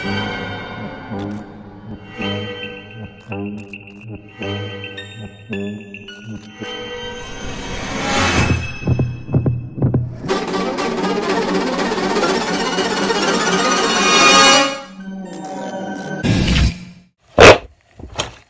Hey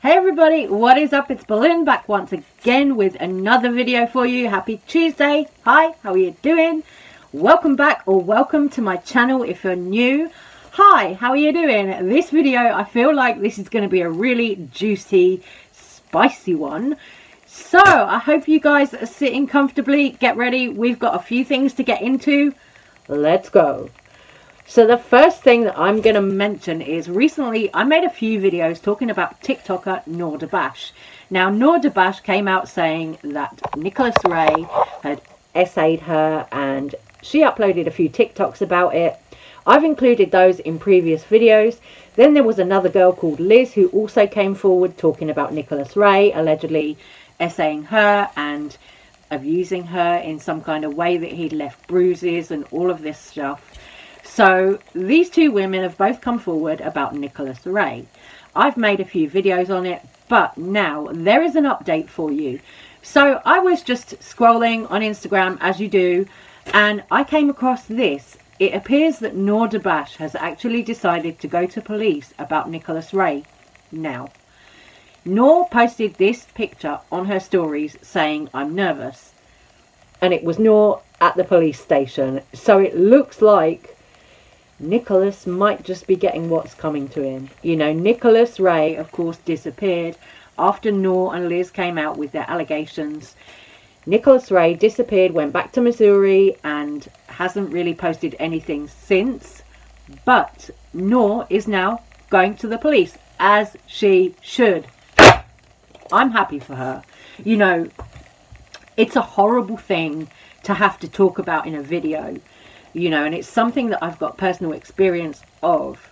everybody, what is up? It's Boleyn back once again with another video for you. Happy Tuesday. Hi, how are you doing? Welcome back or welcome to my channel if you're new. Hi, how are you doing? This video, I feel like this is going to be a really juicy, spicy one. So, I hope you guys are sitting comfortably. Get ready. We've got a few things to get into. Let's go. So the first thing that I'm going to mention is recently I made a few videos talking about TikToker Noor Dabash. Now Noor Dabash came out saying that Nicholas Ray had essayed her and she uploaded a few TikToks about it. I've included those in previous videos. Then there was another girl called Liz who also came forward talking about Nicholas Ray allegedly essaying her and abusing her in some kind of way that he'd left bruises and all of this stuff. So these two women have both come forward about Nicholas Ray. I've made a few videos on it, but now there is an update for you. So I was just scrolling on Instagram as you do, and I came across this. It appears that Noor Dabash has actually decided to go to police about Nicholas Ray now. Noor posted this picture on her stories saying, I'm nervous. And it was Noor at the police station. So it looks like Nicholas might just be getting what's coming to him. You know, Nicholas Ray, of course, disappeared after Noor and Liz came out with their allegations. Nicholas Ray disappeared, went back to Missouri, and hasn't really posted anything since. But Noor is now going to the police, as she should. I'm happy for her. You know, it's a horrible thing to have to talk about in a video you know, and it's something that I've got personal experience of.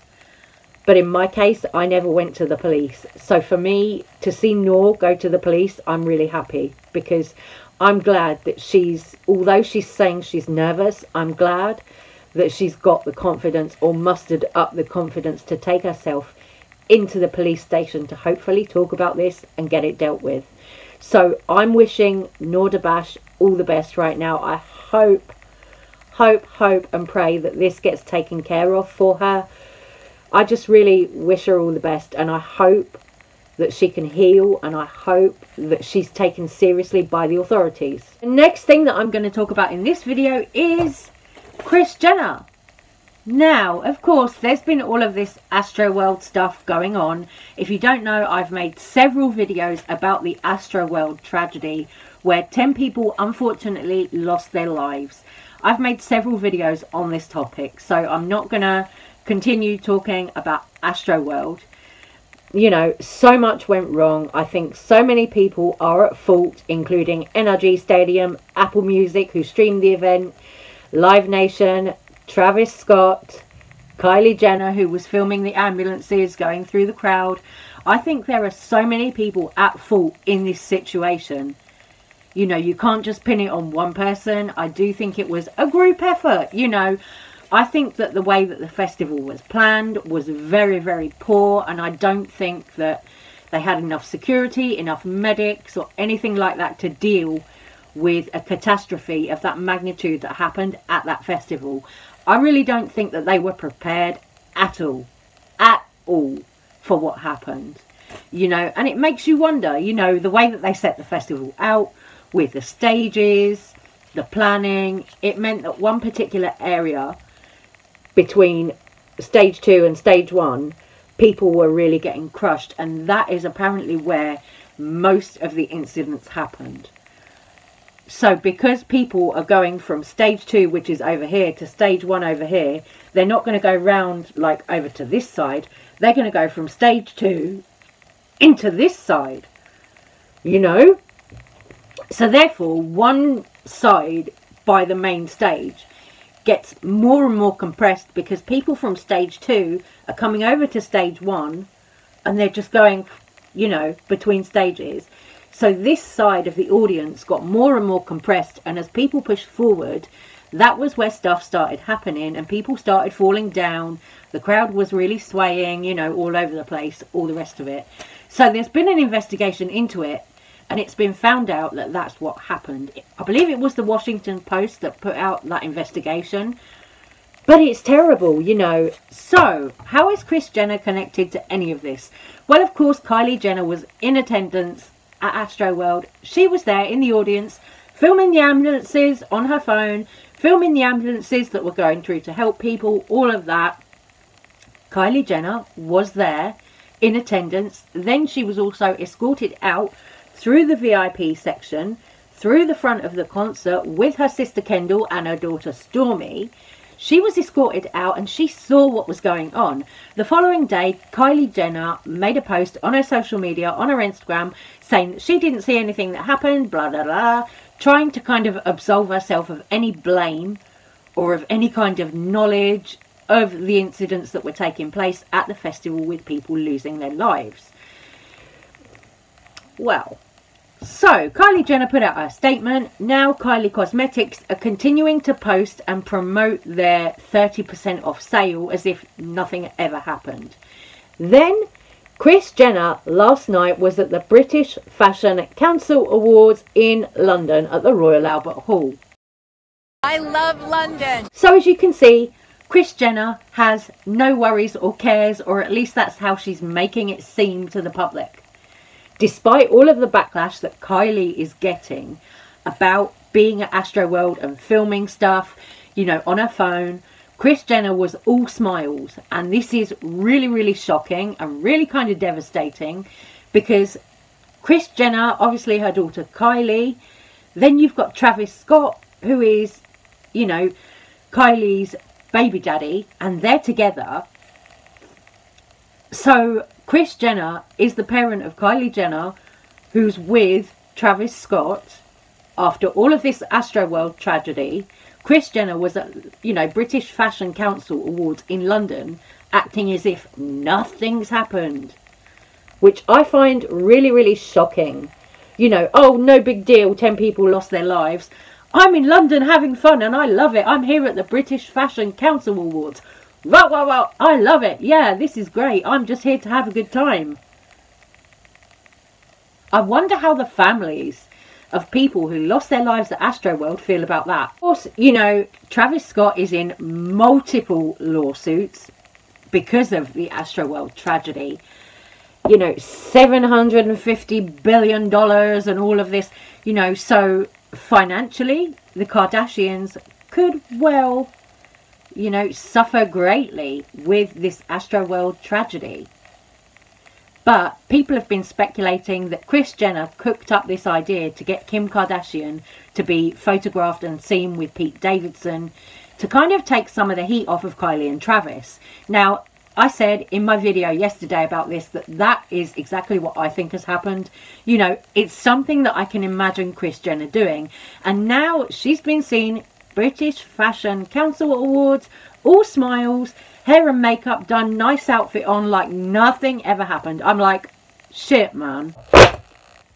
But in my case, I never went to the police. So for me to see Noor go to the police, I'm really happy because I'm glad that she's, although she's saying she's nervous, I'm glad that she's got the confidence or mustered up the confidence to take herself into the police station to hopefully talk about this and get it dealt with. So I'm wishing Noor Dabash all the best right now. I hope hope, hope and pray that this gets taken care of for her. I just really wish her all the best and I hope that she can heal and I hope that she's taken seriously by the authorities. The next thing that I'm going to talk about in this video is Kris Jenner. Now, of course, there's been all of this Astroworld stuff going on. If you don't know, I've made several videos about the Astroworld tragedy where 10 people unfortunately lost their lives. I've made several videos on this topic, so I'm not going to continue talking about Astroworld. You know, so much went wrong. I think so many people are at fault, including NRG Stadium, Apple Music, who streamed the event, Live Nation, Travis Scott, Kylie Jenner, who was filming the ambulances going through the crowd. I think there are so many people at fault in this situation you know, you can't just pin it on one person. I do think it was a group effort, you know. I think that the way that the festival was planned was very, very poor, and I don't think that they had enough security, enough medics, or anything like that to deal with a catastrophe of that magnitude that happened at that festival. I really don't think that they were prepared at all, at all, for what happened. You know, and it makes you wonder, you know, the way that they set the festival out, with the stages, the planning. It meant that one particular area between stage two and stage one, people were really getting crushed, and that is apparently where most of the incidents happened. So because people are going from stage two, which is over here, to stage one over here, they're not going to go round like over to this side. They're going to go from stage two into this side. You know? So therefore, one side by the main stage gets more and more compressed because people from stage two are coming over to stage one and they're just going, you know, between stages. So this side of the audience got more and more compressed and as people pushed forward, that was where stuff started happening and people started falling down. The crowd was really swaying, you know, all over the place, all the rest of it. So there's been an investigation into it and it's been found out that that's what happened. I believe it was the Washington Post that put out that investigation. But it's terrible, you know. So, how is Kris Jenner connected to any of this? Well, of course, Kylie Jenner was in attendance at Astroworld. She was there in the audience, filming the ambulances on her phone, filming the ambulances that were going through to help people, all of that. Kylie Jenner was there in attendance. Then she was also escorted out through the VIP section, through the front of the concert with her sister Kendall and her daughter Stormi. She was escorted out and she saw what was going on. The following day, Kylie Jenner made a post on her social media, on her Instagram, saying that she didn't see anything that happened, blah, blah, blah, trying to kind of absolve herself of any blame or of any kind of knowledge of the incidents that were taking place at the festival with people losing their lives. Well, so, Kylie Jenner put out a statement. Now, Kylie Cosmetics are continuing to post and promote their 30% off sale as if nothing ever happened. Then, Kris Jenner last night was at the British Fashion Council Awards in London at the Royal Albert Hall. I love London. So, as you can see, Kris Jenner has no worries or cares, or at least that's how she's making it seem to the public despite all of the backlash that Kylie is getting about being at Astroworld and filming stuff, you know, on her phone, Kris Jenner was all smiles. And this is really, really shocking and really kind of devastating because Kris Jenner, obviously her daughter Kylie, then you've got Travis Scott, who is, you know, Kylie's baby daddy, and they're together. So Kris Jenner is the parent of Kylie Jenner, who's with Travis Scott. After all of this Astroworld tragedy, Kris Jenner was at, you know, British Fashion Council Awards in London, acting as if nothing's happened, which I find really, really shocking. You know, oh, no big deal, 10 people lost their lives. I'm in London having fun and I love it. I'm here at the British Fashion Council Awards. Wow, wow, wow. I love it. Yeah, this is great. I'm just here to have a good time. I wonder how the families of people who lost their lives at Astroworld feel about that. Of course, you know, Travis Scott is in multiple lawsuits because of the Astroworld tragedy. You know, $750 billion and all of this, you know, so financially, the Kardashians could well you know, suffer greatly with this Astroworld tragedy. But people have been speculating that Kris Jenner cooked up this idea to get Kim Kardashian to be photographed and seen with Pete Davidson to kind of take some of the heat off of Kylie and Travis. Now, I said in my video yesterday about this that that is exactly what I think has happened. You know, it's something that I can imagine Kris Jenner doing. And now she's been seen British Fashion Council Awards, all smiles, hair and makeup done, nice outfit on, like nothing ever happened. I'm like, shit, man.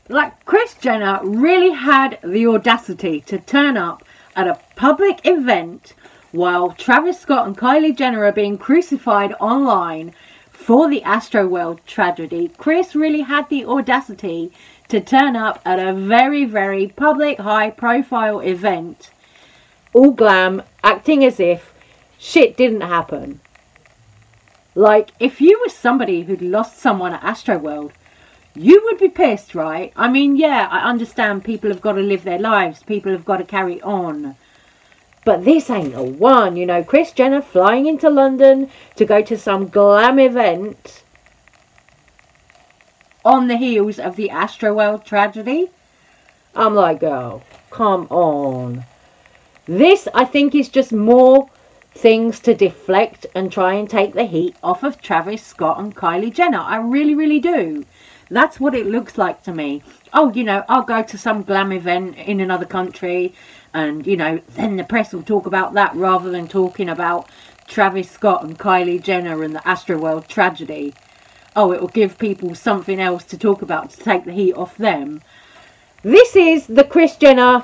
Like, Kris Jenner really had the audacity to turn up at a public event while Travis Scott and Kylie Jenner are being crucified online for the Astroworld tragedy. Kris really had the audacity to turn up at a very, very public, high profile event all glam, acting as if shit didn't happen. Like, if you were somebody who'd lost someone at Astroworld, you would be pissed, right? I mean, yeah, I understand people have got to live their lives, people have got to carry on. But this ain't the one, you know. Kris Jenner flying into London to go to some glam event on the heels of the Astroworld tragedy. I'm like, girl, come on. This, I think, is just more things to deflect and try and take the heat off of Travis Scott and Kylie Jenner. I really, really do. That's what it looks like to me. Oh, you know, I'll go to some glam event in another country and, you know, then the press will talk about that rather than talking about Travis Scott and Kylie Jenner and the Astroworld tragedy. Oh, it will give people something else to talk about to take the heat off them. This is the Kris Jenner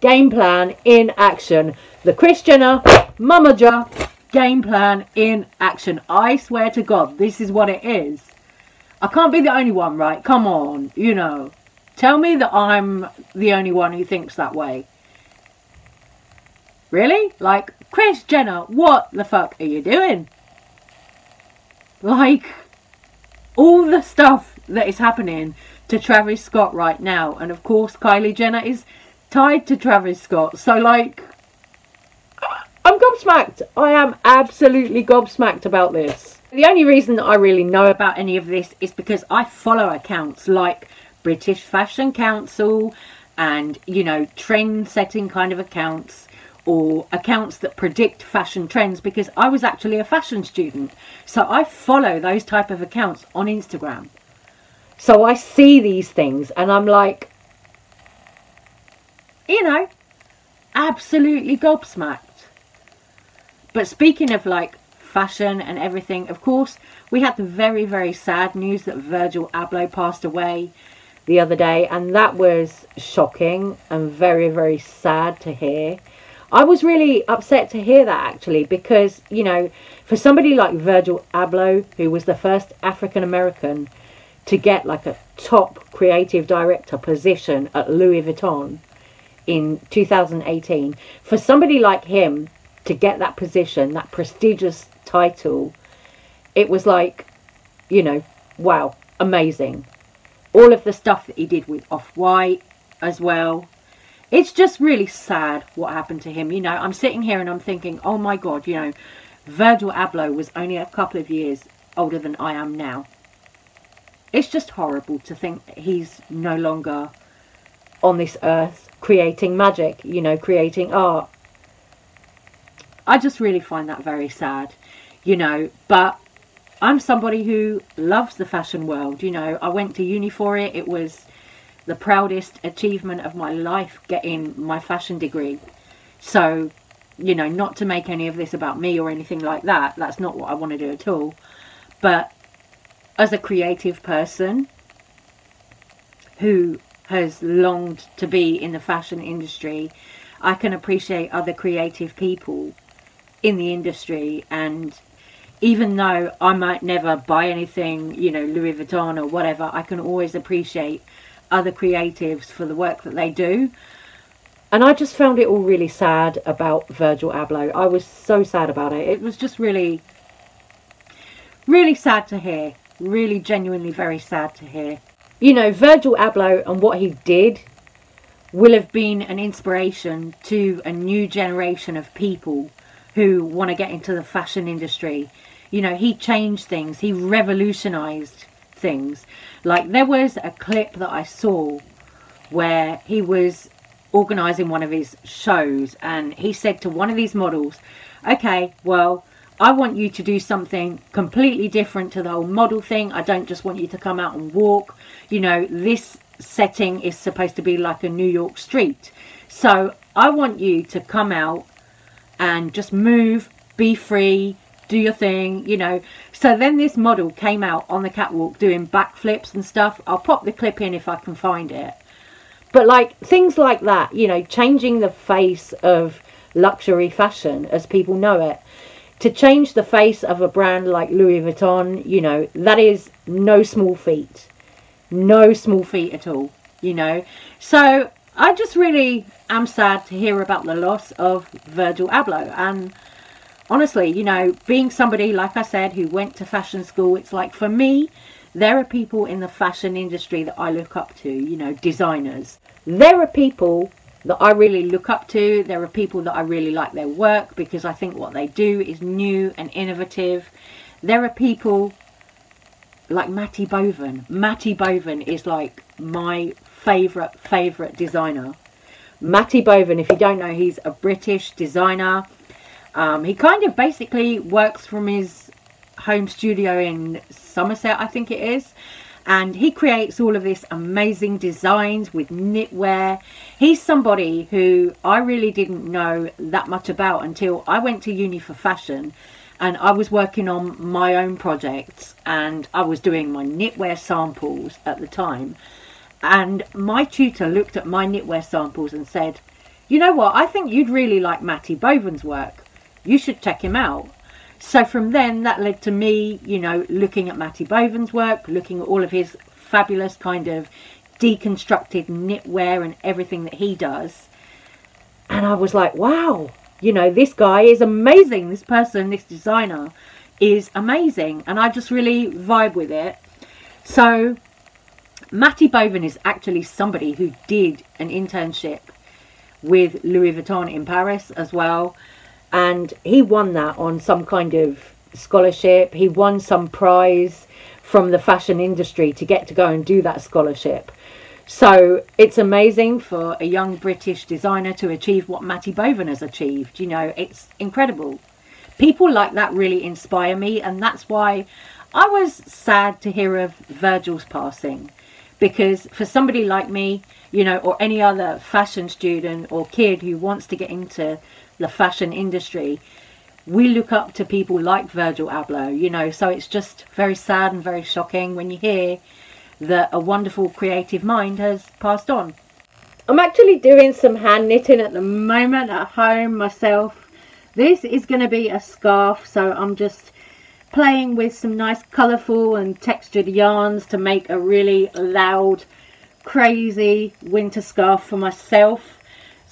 game plan in action. The Kris Jenner momager game plan in action. I swear to God, this is what it is. I can't be the only one, right? Come on, you know. Tell me that I'm the only one who thinks that way. Really? Like, Kris Jenner, what the fuck are you doing? Like, all the stuff that is happening to Travis Scott right now. And of course, Kylie Jenner is tied to Travis Scott. So, like, I'm gobsmacked. I am absolutely gobsmacked about this. The only reason that I really know about any of this is because I follow accounts like British Fashion Council and, you know, trend setting kind of accounts or accounts that predict fashion trends because I was actually a fashion student. So I follow those type of accounts on Instagram. So I see these things and I'm like, you know, absolutely gobsmacked. But speaking of like fashion and everything, of course, we had the very, very sad news that Virgil Abloh passed away the other day, and that was shocking and very, very sad to hear. I was really upset to hear that actually because, you know, for somebody like Virgil Abloh, who was the first African American to get like a top creative director position at Louis Vuitton in 2018, for somebody like him to get that position, that prestigious title, it was like, you know, wow, amazing. All of the stuff that he did with Off White as well. It's just really sad what happened to him. You know, I'm sitting here and I'm thinking, oh my God, you know, Virgil Abloh was only a couple of years older than I am now. It's just horrible to think he's no longer on this earth creating magic, you know, creating art. I just really find that very sad, you know, but I'm somebody who loves the fashion world, you know. I went to uni for it. It was the proudest achievement of my life getting my fashion degree. So, you know, not to make any of this about me or anything like that. That's not what I want to do at all. But as a creative person who has longed to be in the fashion industry, I can appreciate other creative people in the industry and even though I might never buy anything, you know, Louis Vuitton or whatever, I can always appreciate other creatives for the work that they do. And I just found it all really sad about Virgil Abloh. I was so sad about it. It was just really, really sad to hear. Really genuinely very sad to hear. You know, Virgil Abloh and what he did will have been an inspiration to a new generation of people who want to get into the fashion industry. You know, he changed things, he revolutionized things. Like, there was a clip that I saw where he was organizing one of his shows and he said to one of these models, Okay, well, I want you to do something completely different to the whole model thing. I don't just want you to come out and walk. You know, this setting is supposed to be like a New York street. So I want you to come out and just move, be free, do your thing, you know. So then this model came out on the catwalk doing backflips and stuff. I'll pop the clip in if I can find it. But like things like that, you know, changing the face of luxury fashion as people know it. To change the face of a brand like Louis Vuitton, you know, that is no small feat. No small feat at all, you know. So I just really am sad to hear about the loss of Virgil Abloh. And honestly, you know, being somebody, like I said, who went to fashion school, it's like for me, there are people in the fashion industry that I look up to, you know, designers. There are people that I really look up to. There are people that I really like their work because I think what they do is new and innovative. There are people like Matty Bovan. Matty Bovan is like my favourite, favourite designer. Matty Bovan, if you don't know, he's a British designer. Um, he kind of basically works from his home studio in Somerset, I think it is. And he creates all of this amazing designs with knitwear. He's somebody who I really didn't know that much about until I went to uni for fashion and I was working on my own projects and I was doing my knitwear samples at the time and my tutor looked at my knitwear samples and said, you know what, I think you'd really like Matty Bovan's work. You should check him out. So from then, that led to me, you know, looking at Matty Bovan's work, looking at all of his fabulous kind of deconstructed knitwear and everything that he does. And I was like, wow, you know, this guy is amazing. This person, this designer is amazing. And I just really vibe with it. So Matty Bovan is actually somebody who did an internship with Louis Vuitton in Paris as well. And he won that on some kind of scholarship. He won some prize from the fashion industry to get to go and do that scholarship. So it's amazing for a young British designer to achieve what Matty Bovan has achieved. You know, it's incredible. People like that really inspire me, and that's why I was sad to hear of Virgil's passing. Because for somebody like me, you know, or any other fashion student or kid who wants to get into the fashion industry, we look up to people like Virgil Abloh, you know, so it's just very sad and very shocking when you hear that a wonderful creative mind has passed on. I'm actually doing some hand knitting at the moment at home myself. This is going to be a scarf, so I'm just playing with some nice colourful and textured yarns to make a really loud, crazy winter scarf for myself.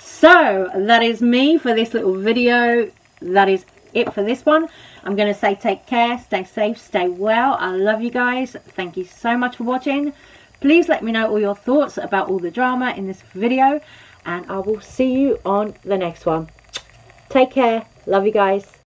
So that is me for this little video. That is it for this one. I'm going to say take care, stay safe, stay well. I love you guys. Thank you so much for watching. Please let me know all your thoughts about all the drama in this video. And I will see you on the next one. Take care. Love you guys.